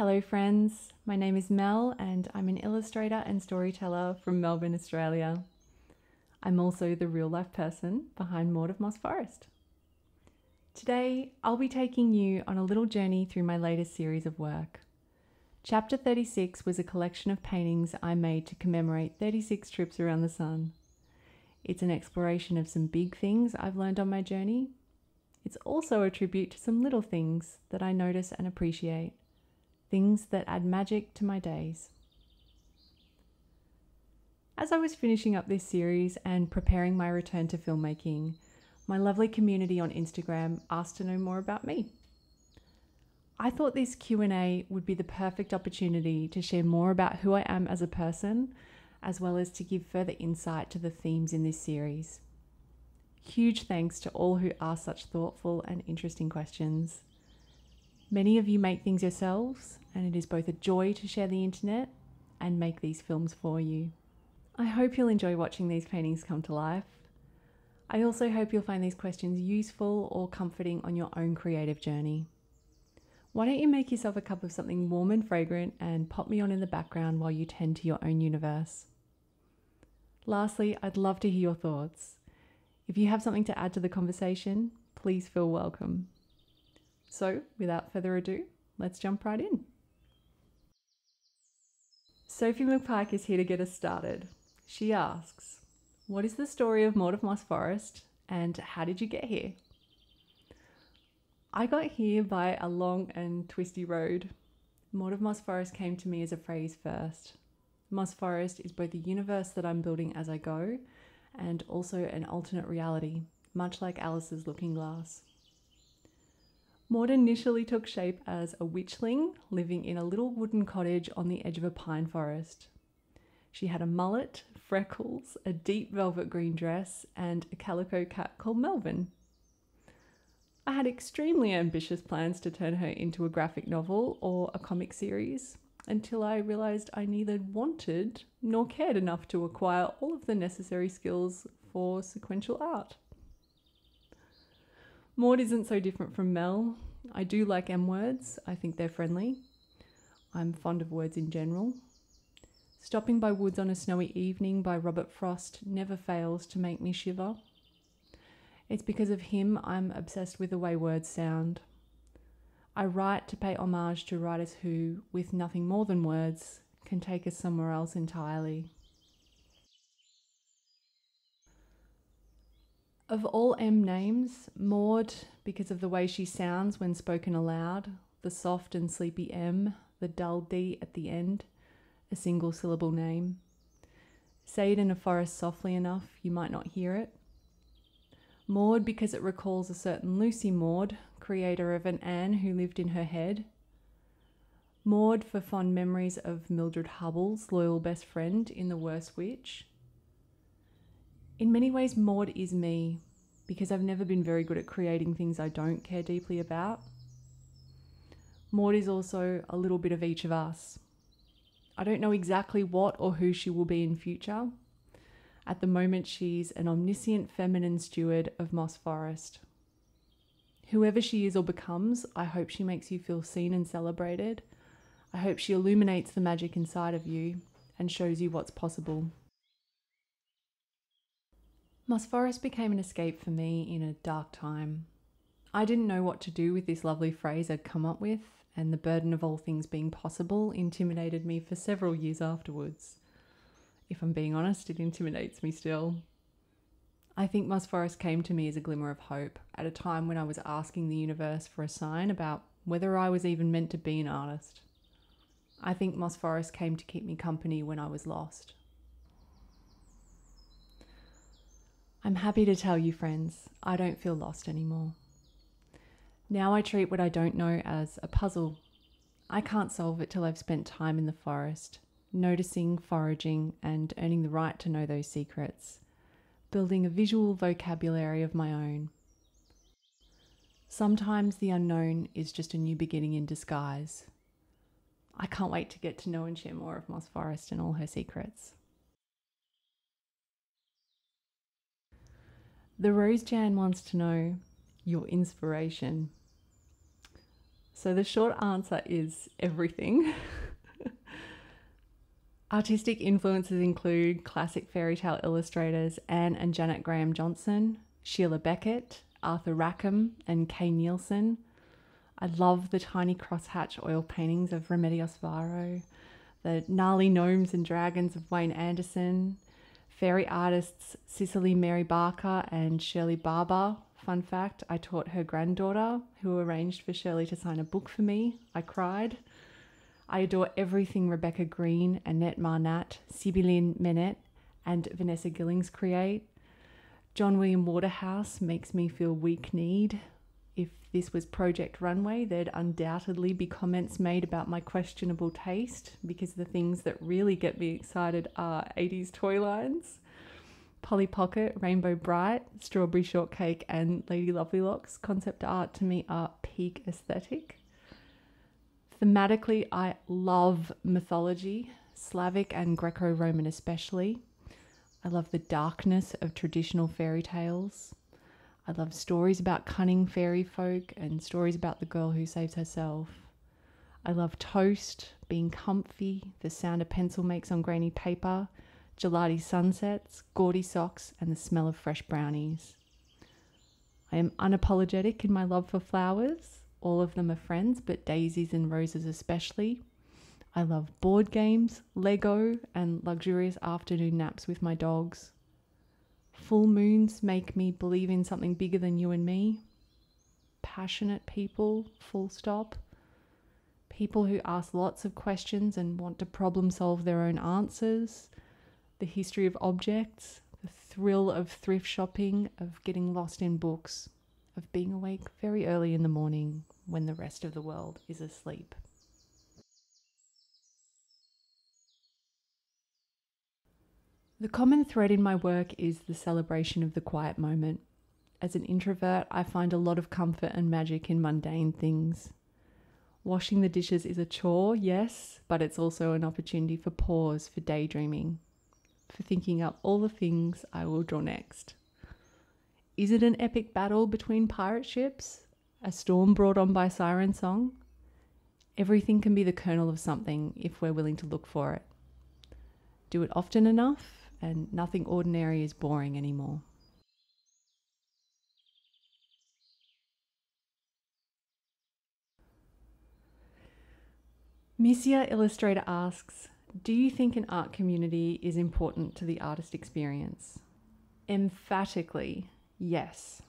Hello, friends. My name is Mel, and I'm an illustrator and storyteller from Melbourne, Australia. I'm also the real life person behind Maud of Moss Forest. Today, I'll be taking you on a little journey through my latest series of work. Chapter 36 was a collection of paintings I made to commemorate 36 trips around the sun. It's an exploration of some big things I've learned on my journey. It's also a tribute to some little things that I notice and appreciate, things that add magic to my days. As I was finishing up this series and preparing my return to filmmaking, my lovely community on Instagram asked to know more about me. I thought this Q&A would be the perfect opportunity to share more about who I am as a person, as well as to give further insight to the themes in this series. Huge thanks to all who ask such thoughtful and interesting questions. Many of you make things yourselves, and it is both a joy to share the internet and make these films for you. I hope you'll enjoy watching these paintings come to life. I also hope you'll find these questions useful or comforting on your own creative journey. Why don't you make yourself a cup of something warm and fragrant and pop me on in the background while you tend to your own universe? Lastly, I'd love to hear your thoughts. If you have something to add to the conversation, please feel welcome. So, without further ado, let's jump right in. Sophie McPike is here to get us started. She asks, What is the story of Maud of Moss Forest and how did you get here? I got here by a long and twisty road. Maud of Moss Forest came to me as a phrase first. Moss Forest is both a universe that I'm building as I go and also an alternate reality, much like Alice's Looking Glass. Maud initially took shape as a witchling living in a little wooden cottage on the edge of a pine forest. She had a mullet, freckles, a deep velvet green dress, and a calico cat called Melvin. I had extremely ambitious plans to turn her into a graphic novel or a comic series until I realised I neither wanted nor cared enough to acquire all of the necessary skills for sequential art. Maud isn't so different from Mel. I do like M words, I think they're friendly. I'm fond of words in general. Stopping by Woods on a Snowy Evening by Robert Frost never fails to make me shiver. It's because of him I'm obsessed with the way words sound. I write to pay homage to writers who, with nothing more than words, can take us somewhere else entirely. Of all M names, Maud, because of the way she sounds when spoken aloud, the soft and sleepy M, the dull D at the end, a single syllable name. Say it in a forest softly enough, you might not hear it. Maud because it recalls a certain Lucy Maud, creator of an Anne who lived in her head. Maud for fond memories of Mildred Hubble's loyal best friend in The Worst Witch. In many ways, Maud is me because I've never been very good at creating things I don't care deeply about. Maud is also a little bit of each of us. I don't know exactly what or who she will be in future, at the moment, she's an omniscient feminine steward of Moss Forest. Whoever she is or becomes, I hope she makes you feel seen and celebrated. I hope she illuminates the magic inside of you and shows you what's possible. Moss Forest became an escape for me in a dark time. I didn't know what to do with this lovely phrase I'd come up with, and the burden of all things being possible intimidated me for several years afterwards if I'm being honest, it intimidates me still. I think Moss Forest came to me as a glimmer of hope at a time when I was asking the universe for a sign about whether I was even meant to be an artist. I think Moss Forest came to keep me company when I was lost. I'm happy to tell you, friends, I don't feel lost anymore. Now I treat what I don't know as a puzzle. I can't solve it till I've spent time in the forest, noticing, foraging, and earning the right to know those secrets, building a visual vocabulary of my own. Sometimes the unknown is just a new beginning in disguise. I can't wait to get to know and share more of Moss Forest and all her secrets. The Rose Jan wants to know your inspiration. So the short answer is everything. Artistic influences include classic fairy tale illustrators Anne and Janet Grahame Johnstone, Sheilah Beckett, Arthur Rackham, and Kay Nielsen. I love the tiny crosshatch oil paintings of Remedios Varo, the gnarly gnomes and dragons of Wayne Anderson, fairy artists Cicely Mary Barker and Shirley Barber. Fun fact I taught her granddaughter, who arranged for Shirley to sign a book for me. I cried. I adore everything Rebecca Green, Annette Marnat, Sibylline Meynet, and Vanessa Gillings create. John William Waterhouse makes me feel weak kneed. This was Project Runway, there'd undoubtedly be comments made about my questionable taste because the things that really get me excited are 80s toy lines. Polly Pocket, Rainbow Brite, Strawberry Shortcake, and Lady Lovelocks concept art to me are peak aesthetic. Thematically, I love mythology, Slavic and Greco Roman especially. I love the darkness of traditional fairy tales. I love stories about cunning fairy folk and stories about the girl who saves herself. I love toast, being comfy, the sound a pencil makes on grainy paper, gelati sunsets, gaudy socks, and the smell of fresh brownies. I am unapologetic in my love for flowers. All of them are friends, but daisies and roses especially. I love board games, Lego, and luxurious afternoon naps with my dogs. Full moons make me believe in something bigger than you and me. Passionate people, full stop. People who ask lots of questions and want to problem solve their own answers. The history of objects, the thrill of thrift shopping, of getting lost in books, of being awake very early in the morning when the rest of the world is asleep. The common thread in my work is the celebration of the quiet moment. As an introvert, I find a lot of comfort and magic in mundane things. Washing the dishes is a chore, yes, but it's also an opportunity for pause, for daydreaming, for thinking up all the things I will draw next. Is it an epic battle between pirate ships? A storm brought on by siren song? Everything can be the kernel of something if we're willing to look for it. Do it often enough, and nothing ordinary is boring anymore. Misia Illustrator asks Do you think an art community is important to the artist experience? Emphatically, yes.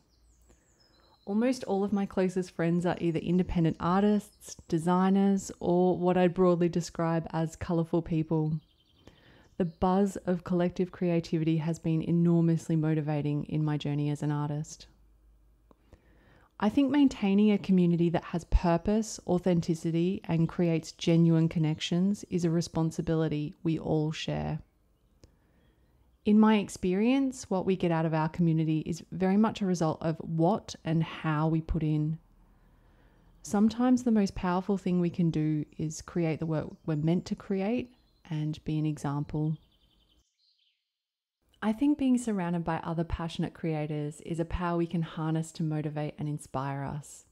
Almost all of my closest friends are either independent artists, designers, or what I'd broadly describe as colourful people. The buzz of collective creativity has been enormously motivating in my journey as an artist. I think maintaining a community that has purpose, authenticity, and creates genuine connections is a responsibility we all share. In my experience, what we get out of our community is very much a result of what and how we put in. Sometimes the most powerful thing we can do is create the work we're meant to create and be an example. I think being surrounded by other passionate creators is a power we can harness to motivate and inspire us.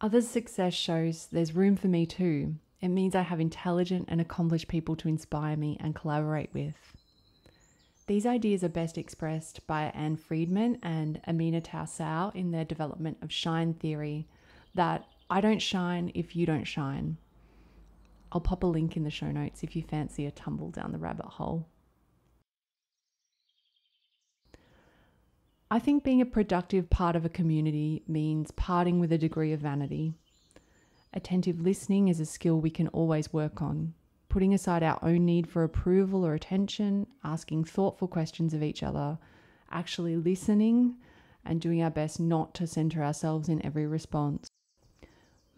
Others' success shows there's room for me too. It means I have intelligent and accomplished people to inspire me and collaborate with. These ideas are best expressed by Ann Friedman and Aminatou Sow in their development of shine theory that I don't shine if you don't shine. I'll pop a link in the show notes if you fancy a tumble down the rabbit hole. I think being a productive part of a community means parting with a degree of vanity. Attentive listening is a skill we can always work on. Putting aside our own need for approval or attention, asking thoughtful questions of each other, actually listening, and doing our best not to center ourselves in every response.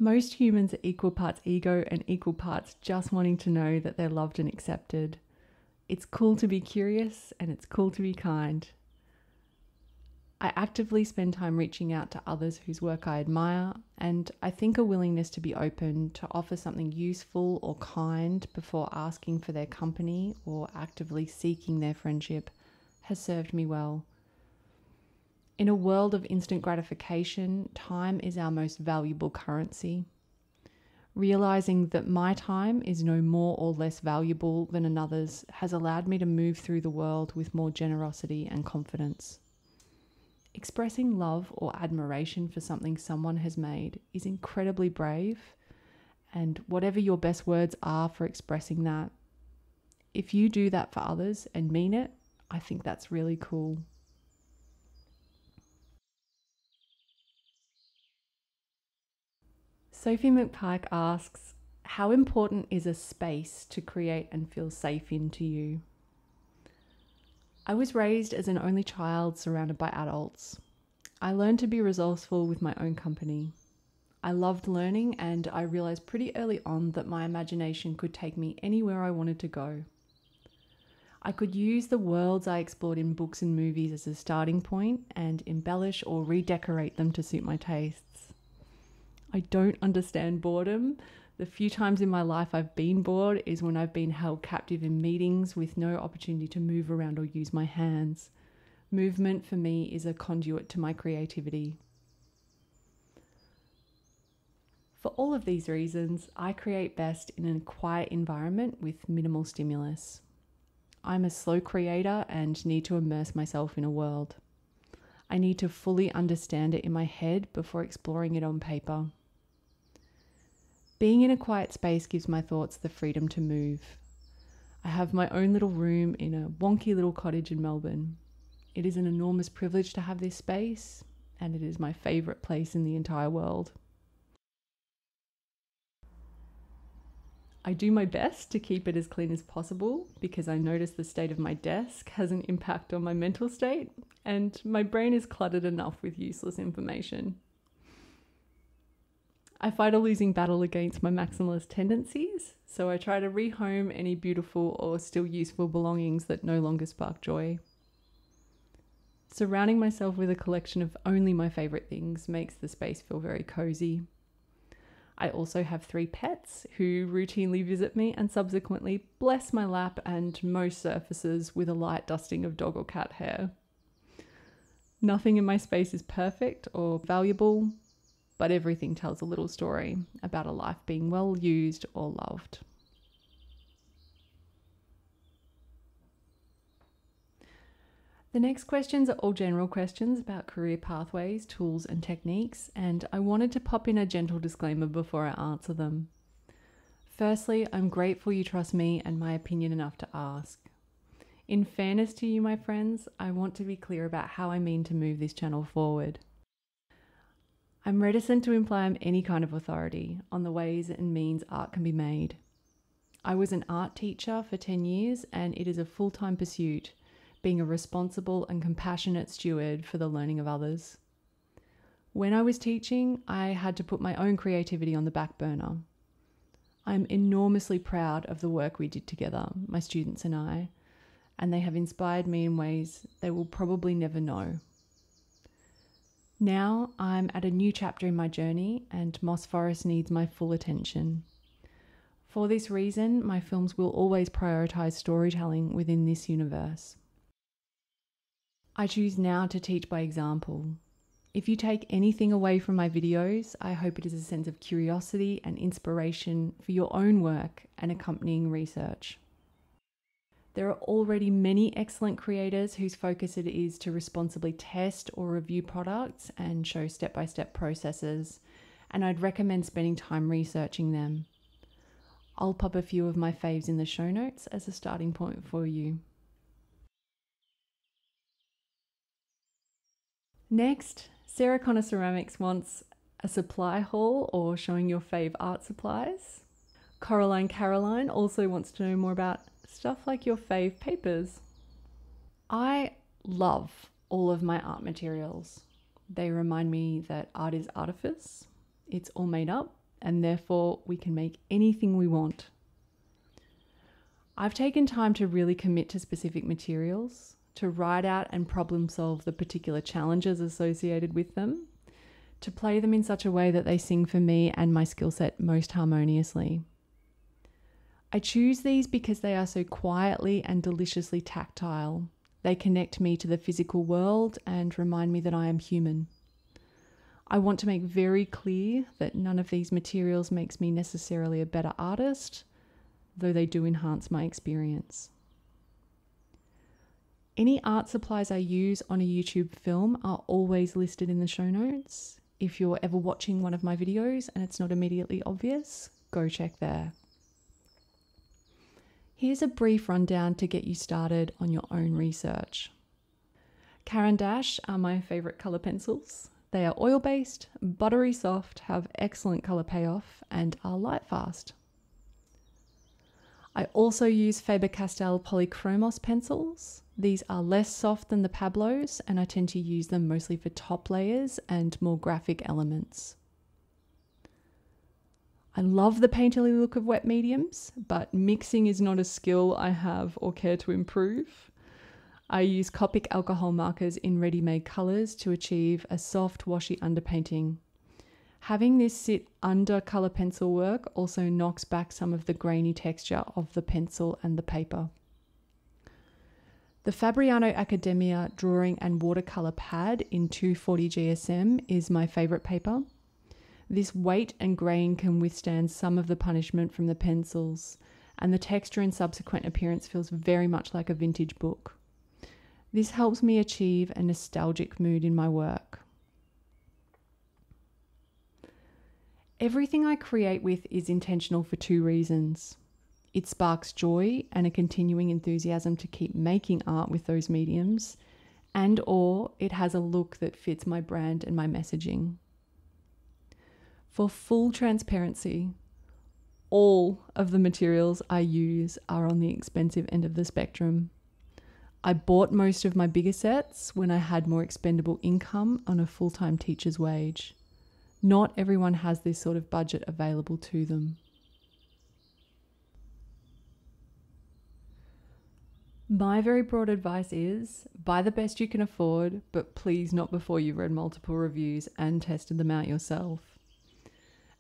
Most humans are equal parts ego and equal parts just wanting to know that they're loved and accepted. It's cool to be curious and it's cool to be kind. I actively spend time reaching out to others whose work I admire, and I think a willingness to be open to offer something useful or kind before asking for their company or actively seeking their friendship has served me well. In a world of instant gratification, time is our most valuable currency. Realizing that my time is no more or less valuable than another's has allowed me to move through the world with more generosity and confidence. Expressing love or admiration for something someone has made is incredibly brave, and whatever your best words are for expressing that, if you do that for others and mean it, I think that's really cool. Sophie McPike asks, How important is a space to create and feel safe in to you? I was raised as an only child surrounded by adults. I learned to be resourceful with my own company. I loved learning, and I realized pretty early on that my imagination could take me anywhere I wanted to go. I could use the worlds I explored in books and movies as a starting point and embellish or redecorate them to suit my tastes. I don't understand boredom, the few times in my life I've been bored is when I've been held captive in meetings with no opportunity to move around or use my hands. Movement for me is a conduit to my creativity. For all of these reasons, I create best in a quiet environment with minimal stimulus. I'm a slow creator and need to immerse myself in a world. I need to fully understand it in my head before exploring it on paper. Being in a quiet space gives my thoughts the freedom to move. I have my own little room in a wonky little cottage in Melbourne. It is an enormous privilege to have this space, and it is my favourite place in the entire world. I do my best to keep it as clean as possible because I notice the state of my desk has an impact on my mental state, and my brain is cluttered enough with useless information. I fight a losing battle against my maximalist tendencies, so I try to rehome any beautiful or still useful belongings that no longer spark joy. Surrounding myself with a collection of only my favourite things makes the space feel very cozy. I also have three pets who routinely visit me and subsequently bless my lap and most surfaces with a light dusting of dog or cat hair. Nothing in my space is perfect or valuable, but everything tells a little story about a life being well used or loved. The next questions are all general questions about career pathways, tools, and techniques, and I wanted to pop in a gentle disclaimer before I answer them. Firstly, I'm grateful you trust me and my opinion enough to ask. In fairness to you, my friends, I want to be clear about how I mean to move this channel forward. I'm reticent to imply I'm any kind of authority on the ways and means art can be made. I was an art teacher for 10 years, and it is a full time pursuit, being a responsible and compassionate steward for the learning of others. When I was teaching, I had to put my own creativity on the back burner. I'm enormously proud of the work we did together, my students and I, and they have inspired me in ways they will probably never know. Now I'm at a new chapter in my journey, and Moss Forest needs my full attention. For this reason, my films will always prioritize storytelling within this universe. I choose now to teach by example. If you take anything away from my videos, I hope it is a sense of curiosity and inspiration for your own work and accompanying research. There are already many excellent creators whose focus it is to responsibly test or review products and show step by step processes, and I'd recommend spending time researching them. I'll pop a few of my faves in the show notes as a starting point for you. Next, Sarah Connor Ceramics wants a supply haul or showing your fave art supplies. Coraline Caroline also wants to know more about stuff like your fave papers. I love all of my art materials. They remind me that art is artifice, it's all made up, and therefore we can make anything we want. I've taken time to really commit to specific materials, to write out and problem solve the particular challenges associated with them, to play them in such a way that they sing for me and my skill set most harmoniously. I choose these because they are so quietly and deliciously tactile. They connect me to the physical world and remind me that I am human. I want to make very clear that none of these materials makes me necessarily a better artist, though they do enhance my experience. Any art supplies I use on a YouTube film are always listed in the show notes. If you're ever watching one of my videos and it's not immediately obvious, go check there. Here's a brief rundown to get you started on your own research. Caran d'Ache are my favourite colour pencils. They are oil based, buttery soft, have excellent colour payoff, and are light fast. I also use Faber Castell Polychromos pencils. These are less soft than the Pablos, and I tend to use them mostly for top layers and more graphic elements. I love the painterly look of wet mediums, but mixing is not a skill I have or care to improve. I use Copic alcohol markers in ready-made colours to achieve a soft washy underpainting Having this sit under colour pencil work also knocks back some of the grainy texture of the pencil and the paper. The Fabriano Accademia drawing and watercolour pad in 240 GSM is my favourite paper. This weight and grain can withstand some of the punishment from the pencils, and the texture and subsequent appearance feels very much like a vintage book. This helps me achieve a nostalgic mood in my work. Everything I create with is intentional for two reasons. It sparks joy and a continuing enthusiasm to keep making art with those mediums, and or it has a look that fits my brand and my messaging. For full transparency, all of the materials I use are on the expensive end of the spectrum. I bought most of my bigger sets when I had more expendable income on a full time teacher's wage. Not everyone has this sort of budget available to them. My very broad advice is buy the best you can afford, but please not before you've read multiple reviews and tested them out yourself.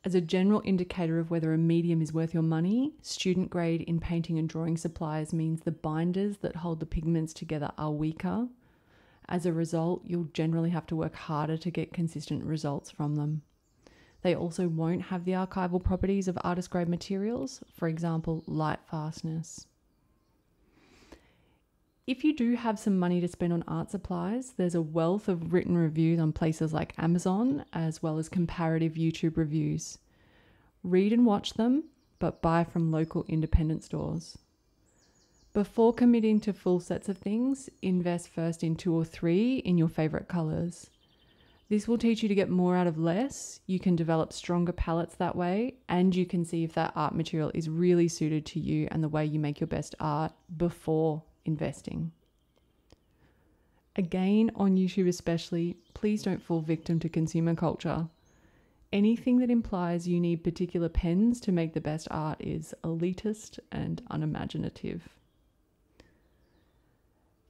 As a general indicator of whether a medium is worth your money, student grade in painting and drawing supplies means the binders that hold the pigments together are weaker. As a result, you'll generally have to work harder to get consistent results from them. They also won't have the archival properties of artist grade materials, for example, light fastness. If you do have some money to spend on art supplies, there's a wealth of written reviews on places like Amazon, as well as comparative YouTube reviews. Read and watch them, but buy from local independent stores. Before committing to full sets of things, invest first in two or three in your favourite colours. This will teach you to get more out of less. You can develop stronger palettes that way, and you can see if that art material is really suited to you and the way you make your best art before investing. Again, on YouTube especially, please don't fall victim to consumer culture. Anything that implies you need particular pens to make the best art is elitist and unimaginative.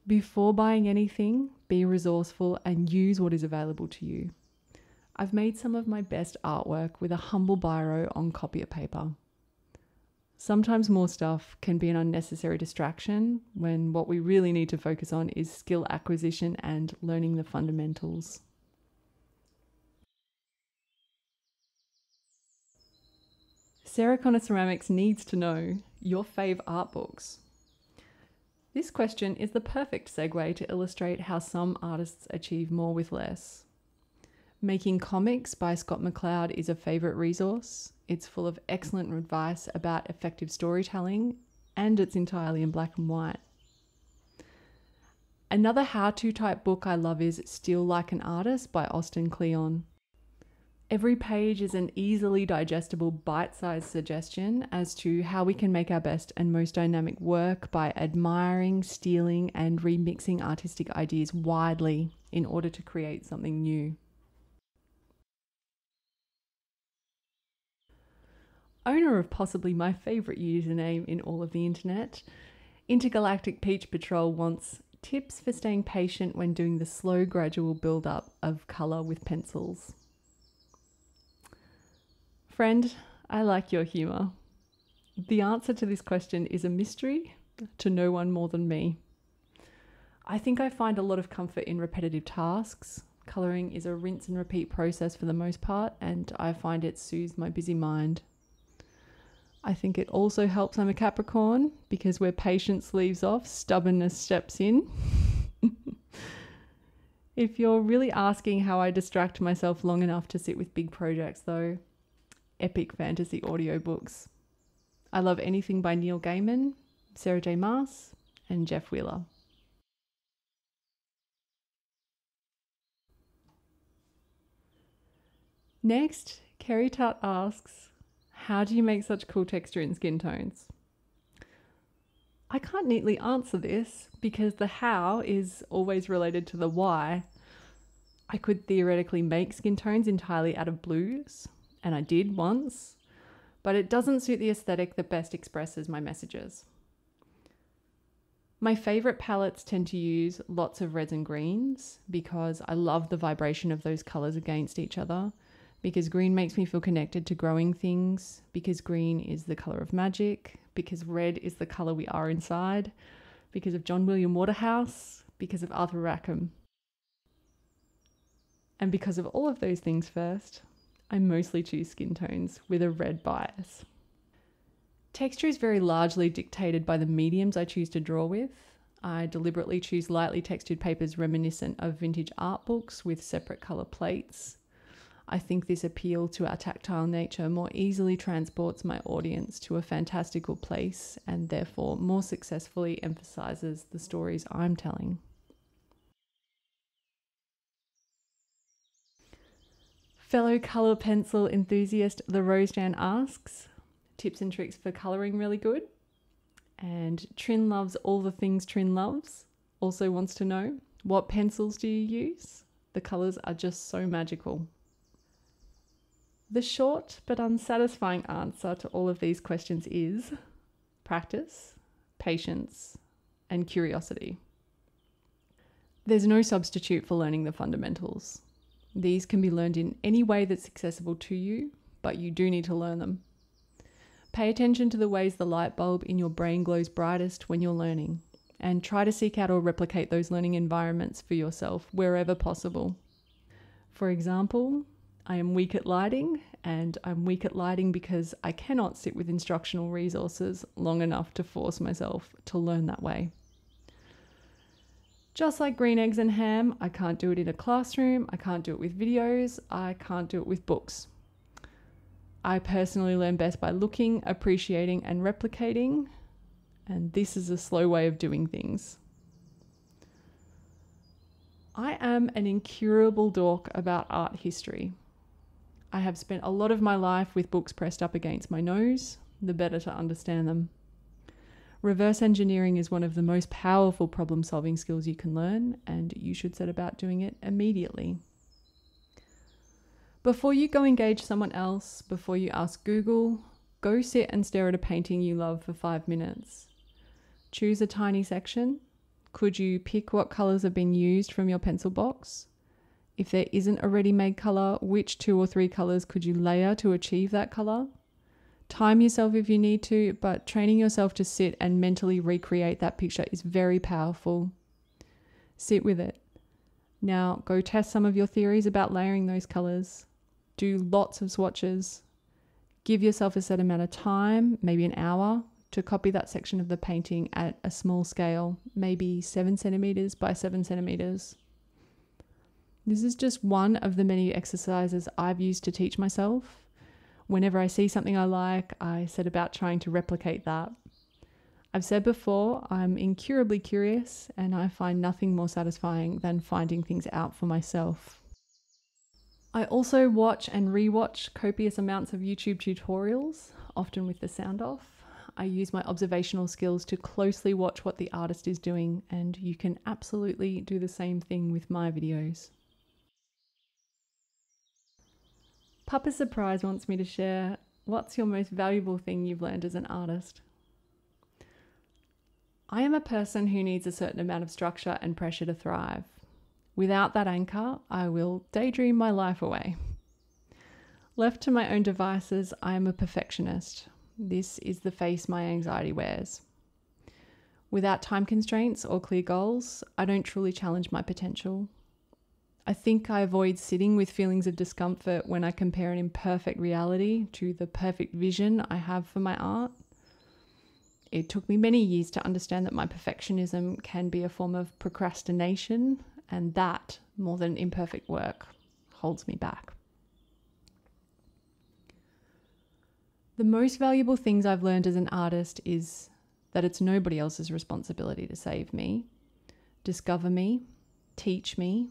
Before buying anything, be resourceful and use what is available to you. I've made some of my best artwork with a humble biro on copier paper. Sometimes more stuff can be an unnecessary distraction when what we really need to focus on is skill acquisition and learning the fundamentals. Sarah Connor Ceramics needs to know your fave art books. This question is the perfect segue to illustrate how some artists achieve more with less. Making Comics by Scott McCloud is a favourite resource. It's full of excellent advice about effective storytelling, and it's entirely in black and white. Another how to type book I love is Steal Like an Artist by Austin Kleon. Every page is an easily digestible bite sized suggestion as to how we can make our best and most dynamic work by admiring, stealing, and remixing artistic ideas widely in order to create something new. Owner of possibly my favourite username in all of the internet, Intergalactic Peach Patrol wants tips for staying patient when doing the slow, gradual build up of colour with pencils. Friend, I like your humour. The answer to this question is a mystery to no one more than me. I think I find a lot of comfort in repetitive tasks, Colouring is a rinse and repeat process for the most part, and I find it soothes my busy mind. I think it also helps I'm a Capricorn because where patience leaves off, stubbornness steps in. if you're really asking how I distract myself long enough to sit with big projects, though, epic fantasy audiobooks. I love anything by Neil Gaiman, Sarah J. Maas, and Jeff Wheeler. Next, Kerry Tutt asks, How do you make such cool texture and skin tones? I can't neatly answer this because the how is always related to the why. I could theoretically make skin tones entirely out of blues, and I did once, but it doesn't suit the aesthetic that best expresses my messages. My favorite palettes tend to use lots of reds and greens because I love the vibration of those colors against each other because green makes me feel connected to growing things, because green is the color of magic, because red is the color we are inside, because of John William Waterhouse, because of Arthur Rackham. And because of all of those things first, I mostly choose skin tones with a red bias. Texture is very largely dictated by the mediums I choose to draw with. I deliberately choose lightly textured papers reminiscent of vintage art books with separate colour plates I think this appeal to our tactile nature more easily transports my audience to a fantastical place and therefore more successfully emphasizes the stories I'm telling. Fellow colour pencil enthusiast The Rosejan asks, tips and tricks for colouring really good? And Trin loves all the things Trin loves. Also wants to know, what pencils do you use? The colours are just so magical. The short but unsatisfying answer to all of these questions is practice, patience, and curiosity. There's no substitute for learning the fundamentals. These can be learned in any way that's accessible to you, but you do need to learn them. Pay attention to the ways the light bulb in your brain glows brightest when you're learning, and try to seek out or replicate those learning environments for yourself wherever possible. For example, I am weak at lighting, and I'm weak at lighting because I cannot sit with instructional resources long enough to force myself to learn that way. Just like green eggs and ham, I can't do it in a classroom, I can't do it with videos, I can't do it with books. I personally learn best by looking, appreciating, and replicating, and this is a slow way of doing things. I am an incurable dork about art history. I have spent a lot of my life with books pressed up against my nose, the better to understand them. Reverse engineering is one of the most powerful problem solving skills you can learn, and you should set about doing it immediately. Before you go engage someone else, before you ask Google, go sit and stare at a painting you love for five minutes. Choose a tiny section. Could you pick what colours have been used from your pencil box? If there isn't a ready made color, which two or three colors could you layer to achieve that color? Time yourself if you need to, but training yourself to sit and mentally recreate that picture is very powerful. Sit with it. Now, go test some of your theories about layering those colors. Do lots of swatches. Give yourself a set amount of time, maybe an hour, to copy that section of the painting at a small scale, maybe seven centimeters by seven centimeters. This is just one of the many exercises I've used to teach myself. Whenever I see something I like, I set about trying to replicate that. I've said before, I'm incurably curious, and I find nothing more satisfying than finding things out for myself. I also watch and rewatch copious amounts of YouTube tutorials, often with the sound off. I use my observational skills to closely watch what the artist is doing, and you can absolutely do the same thing with my videos. Papa Surprise wants me to share what's your most valuable thing you've learned as an artist? I am a person who needs a certain amount of structure and pressure to thrive. Without that anchor, I will daydream my life away. Left to my own devices, I am a perfectionist. This is the face my anxiety wears. Without time constraints or clear goals, I don't truly challenge my potential. I think I avoid sitting with feelings of discomfort when I compare an imperfect reality to the perfect vision I have for my art. It took me many years to understand that my perfectionism can be a form of procrastination, and that, more than imperfect work, holds me back. The most valuable things I've learned as an artist is that it's nobody else's responsibility to save me, discover me, teach me,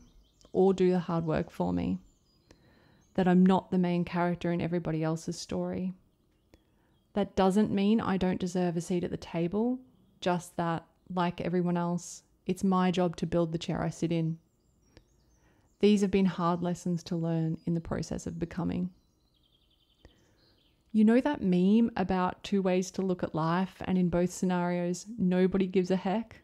or do the hard work for me. That I'm not the main character in everybody else's story. That doesn't mean I don't deserve a seat at the table, just that, like everyone else, it's my job to build the chair I sit in. These have been hard lessons to learn in the process of becoming. You know that meme about two ways to look at life, and in both scenarios, nobody gives a heck?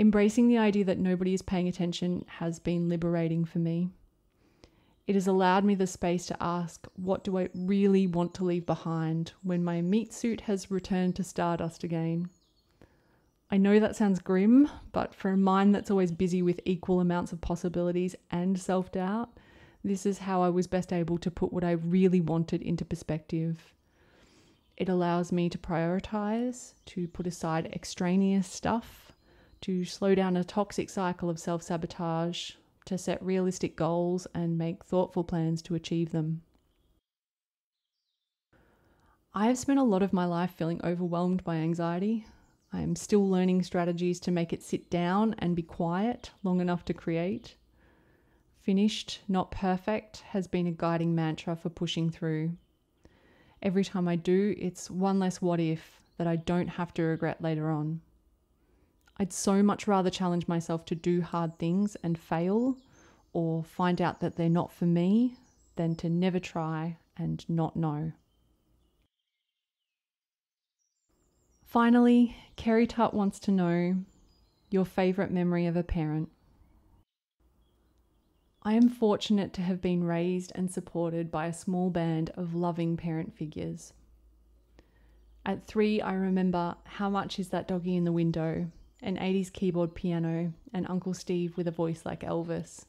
Embracing the idea that nobody is paying attention has been liberating for me. It has allowed me the space to ask, what do I really want to leave behind when my meat suit has returned to stardust again? I know that sounds grim, but for a mind that's always busy with equal amounts of possibilities and self doubt, this is how I was best able to put what I really wanted into perspective. It allows me to prioritize, to put aside extraneous stuff, to slow down a toxic cycle of self sabotage, to set realistic goals and make thoughtful plans to achieve them. I have spent a lot of my life feeling overwhelmed by anxiety. I am still learning strategies to make it sit down and be quiet long enough to create finished, not perfect, has been a guiding mantra for pushing through. Every time I do, it's one less what if that I don't have to regret later on. I'd so much rather challenge myself to do hard things and fail or find out that they're not for me than to never try and not know. Finally, Kerry Tutt wants to know your favourite memory of a parent. I am fortunate to have been raised and supported by a small band of loving parent figures. At three, I remember How Much Is That Doggy in the Window, an 80s keyboard piano, and Uncle Steve with a voice like Elvis.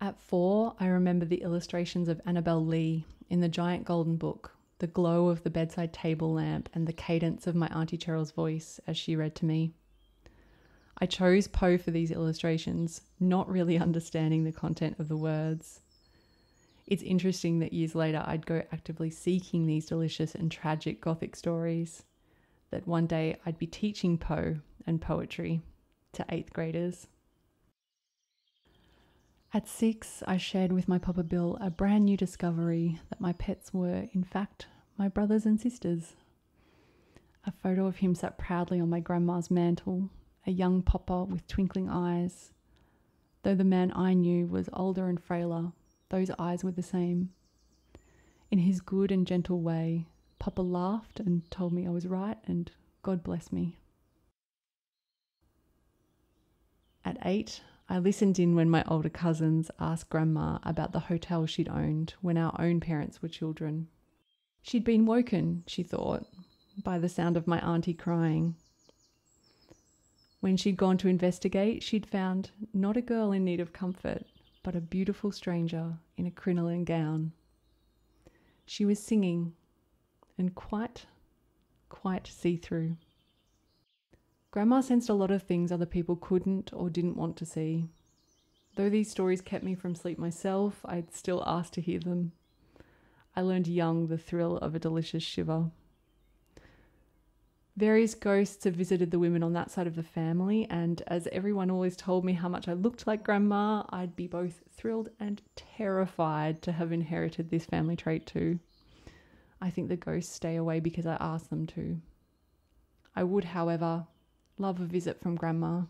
At four, I remember the illustrations of Annabel Lee in the giant golden book, the glow of the bedside table lamp, and the cadence of my Auntie Cheryl's voice as she read to me. I chose Poe for these illustrations, not really understanding the content of the words. It's interesting that years later I'd go actively seeking these delicious and tragic Gothic stories, that one day I'd be teaching Poe and poetry to eighth graders. At six, I shared with my Papa Bill a brand new discovery that my pets were, in fact, my brothers and sisters. A photo of him sat proudly on my grandma's mantle, a young Papa with twinkling eyes. Though the man I knew was older and frailer, those eyes were the same. In his good and gentle way, Papa laughed and told me I was right, and God bless me. At eight, I listened in when my older cousins asked Grandma about the hotel she'd owned when our own parents were children. She'd been woken, she thought, by the sound of my auntie crying. When she'd gone to investigate, she'd found not a girl in need of comfort, but a beautiful stranger in a crinoline gown. She was singing and quite, quite see through. Grandma sensed a lot of things other people couldn't or didn't want to see. Though these stories kept me from sleep myself, I'd still ask to hear them. I learned young the thrill of a delicious shiver. Various ghosts have visited the women on that side of the family, and as everyone always told me how much I looked like grandma, I'd be both thrilled and terrified to have inherited this family trait too. I think the ghosts stay away because I ask them to. I would, however, love a visit from grandma.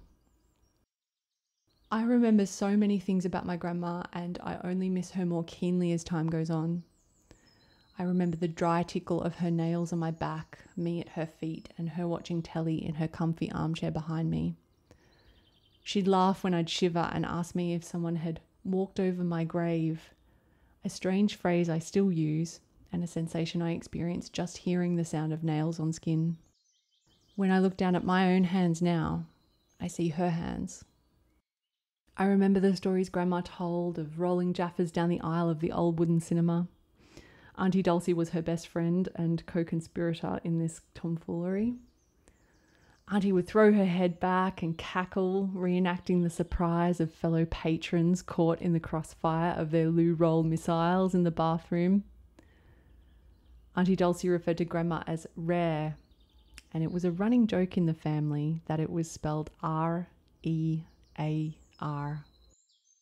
I remember so many things about my grandma, and I only miss her more keenly as time goes on. I remember the dry tickle of her nails on my back, me at her feet, and her watching telly in her comfy armchair behind me. She'd laugh when I'd shiver and ask me if someone had walked over my grave, a strange phrase I still use and a sensation I experience just hearing the sound of nails on skin. When I look down at my own hands now, I see her hands. I remember the stories Grandma told of rolling Jaffas down the aisle of the old wooden cinema. Auntie Dulcie was her best friend and co conspirator in this tomfoolery. Auntie would throw her head back and cackle, reenacting the surprise of fellow patrons caught in the crossfire of their loo roll missiles in the bathroom. Auntie Dulcie referred to Grandma as rare, and it was a running joke in the family that it was spelled R E A R.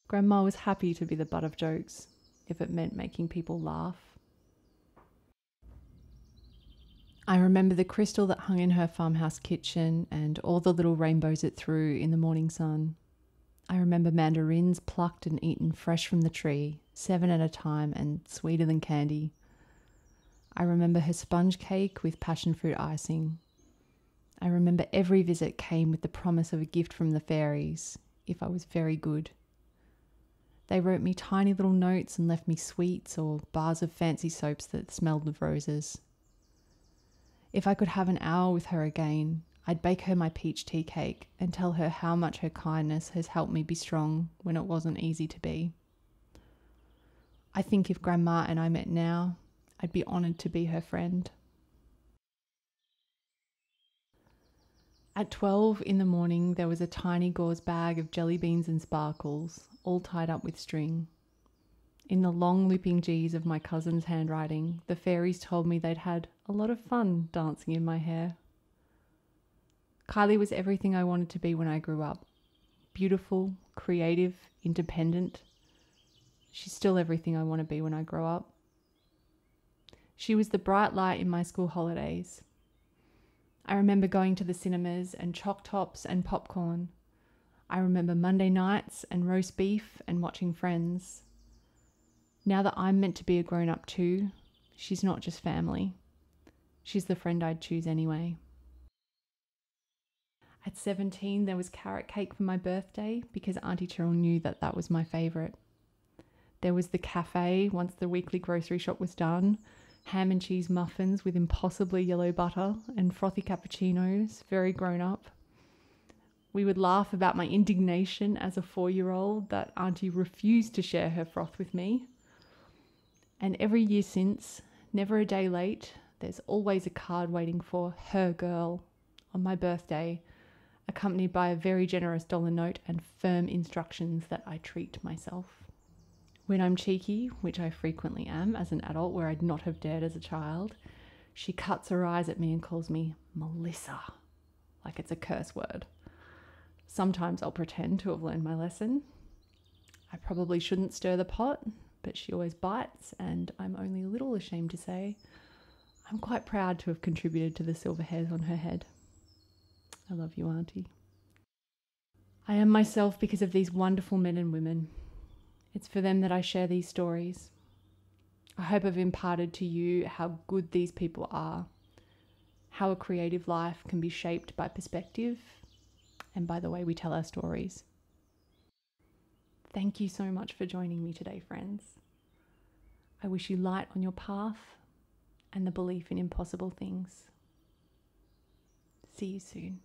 Grandma was happy to be the butt of jokes if it meant making people laugh. I remember the crystal that hung in her farmhouse kitchen and all the little rainbows it threw in the morning sun. I remember mandarins plucked and eaten fresh from the tree, seven at a time and sweeter than candy. I remember her sponge cake with passion fruit icing. I remember every visit came with the promise of a gift from the fairies, if I was very good. They wrote me tiny little notes and left me sweets or bars of fancy soaps that smelled of roses. If I could have an hour with her again, I'd bake her my peach tea cake and tell her how much her kindness has helped me be strong when it wasn't easy to be. I think if Grandma and I met now, I'd be honoured to be her friend. At 12 in the morning, there was a tiny gauze bag of jelly beans and sparkles, all tied up with string. In the long looping G's of my cousin's handwriting, the fairies told me they'd had a lot of fun dancing in my hair. Kylie was everything I wanted to be when I grew up beautiful, creative, independent. She's still everything I want to be when I grow up. She was the bright light in my school holidays. I remember going to the cinemas and choc tops and popcorn. I remember Monday nights and roast beef and watching friends. Now that I'm meant to be a grown up too, she's not just family. She's the friend I'd choose anyway. At 17, there was carrot cake for my birthday because Auntie Cheryl knew that that was my favourite. There was the cafe once the weekly grocery shop was done, ham and cheese muffins with impossibly yellow butter, and frothy cappuccinos, very grown up. We would laugh about my indignation as a four year old that Auntie refused to share her froth with me. And every year since, never a day late, there's always a card waiting for her girl on my birthday, accompanied by a very generous dollar note and firm instructions that I treat myself. When I'm cheeky, which I frequently am as an adult where I'd not have dared as a child, she cuts her eyes at me and calls me Melissa, like it's a curse word. Sometimes I'll pretend to have learned my lesson. I probably shouldn't stir the pot, but she always bites, and I'm only a little ashamed to say I'm quite proud to have contributed to the silver hairs on her head. I love you, Auntie. I am myself because of these wonderful men and women. It's for them that I share these stories. I hope I've imparted to you how good these people are, how a creative life can be shaped by perspective and by the way we tell our stories. Thank you so much for joining me today, friends. I wish you light on your path and the belief in impossible things. See you soon.